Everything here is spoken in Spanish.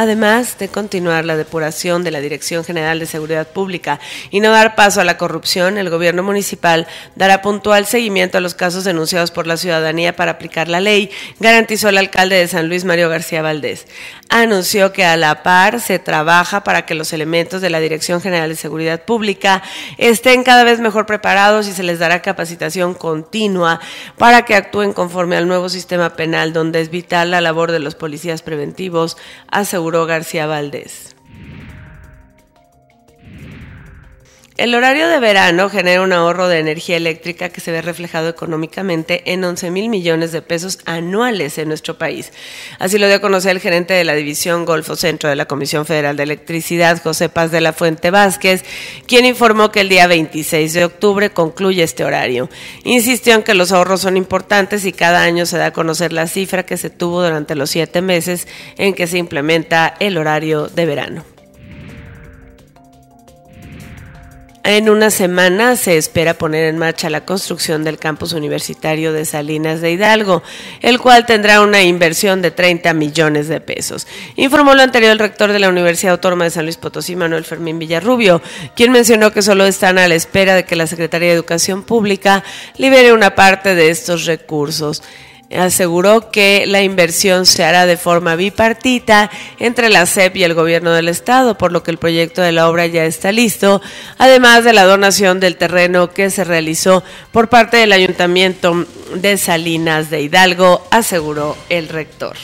Además de continuar la depuración de la Dirección General de Seguridad Pública y no dar paso a la corrupción, el gobierno municipal dará puntual seguimiento a los casos denunciados por la ciudadanía para aplicar la ley, garantizó el alcalde de San Luis Mario García Valdés. Anunció que a la par se trabaja para que los elementos de la Dirección General de Seguridad Pública estén cada vez mejor preparados y se les dará capacitación continua para que actúen conforme al nuevo sistema penal donde es vital la labor de los policías preventivos, aseguró García Valdés. El horario de verano genera un ahorro de energía eléctrica que se ve reflejado económicamente en 11 mil millones de pesos anuales en nuestro país. Así lo dio a conocer el gerente de la División Golfo Centro de la Comisión Federal de Electricidad, José Paz de la Fuente Vázquez, quien informó que el día 26 de octubre concluye este horario. Insistió en que los ahorros son importantes y cada año se da a conocer la cifra que se tuvo durante los siete meses en que se implementa el horario de verano. En una semana se espera poner en marcha la construcción del campus universitario de Salinas de Hidalgo, el cual tendrá una inversión de 30 millones de pesos. Informó lo anterior el rector de la Universidad Autónoma de San Luis Potosí, Manuel Fermín Villarrubio, quien mencionó que solo están a la espera de que la Secretaría de Educación Pública libere una parte de estos recursos aseguró que la inversión se hará de forma bipartita entre la SEP y el gobierno del estado, por lo que el proyecto de la obra ya está listo, además de la donación del terreno que se realizó por parte del ayuntamiento de Salinas de Hidalgo, aseguró el rector.